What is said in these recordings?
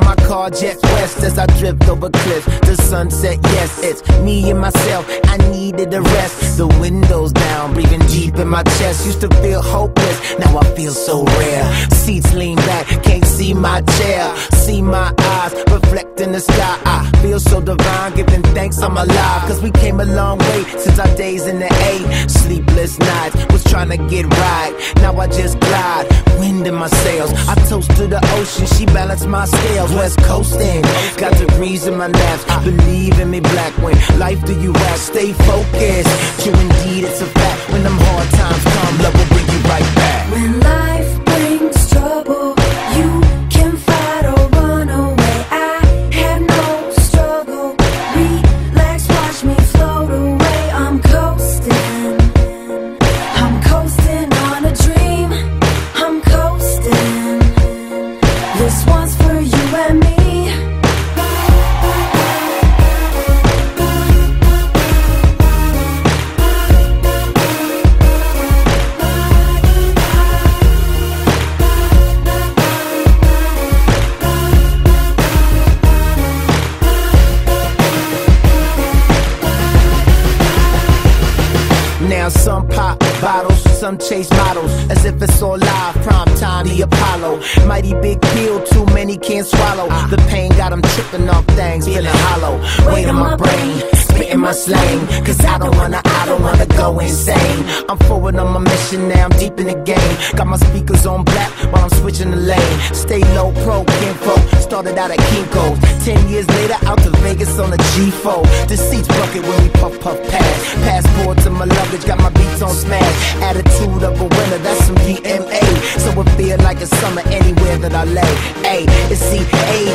my car jet west as I drift over cliffs. The sunset, yes, it's me and myself. I needed a rest. The windows down, breathing deep in my chest. Used to feel hopeless, now I feel so rare. Seats lean back, can't see my chair. See my eyes reflect in the sky. I feel so divine, giving thanks I'm alive. Cause we came a long way since our days in the A. Sleepless nights, was trying to get right. Now I just glide, wind in my sails. I toast to the ocean, she balanced my scales. West coasting, got degrees in my laps. Believe in me, black when life do you ask. Stay focused, true indeed, it's a fact. When them hard times come, love will bring you right back. When life One's for you and me. Some pop bottles, some chase models, as if it's all live. Prime time, the Apollo. Mighty big pill, too many can't swallow. The pain got them tripping off things, feeling hollow. Weight on my brain, spitting my slang. Cause I don't wanna, I don't wanna go insane. I'm forward on my mission now, I'm deep in the game. Got my speakers on black while I'm switching the lane. Stay low, pro, kinfolk. Started out at Kinko's. Ten years later, out to Vegas on a G4. The seats bucket when we puff, puff, pass. Passport to my luggage, that I lay. Ay, it's CA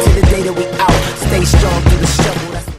to the day that we out. Stay strong through the struggle.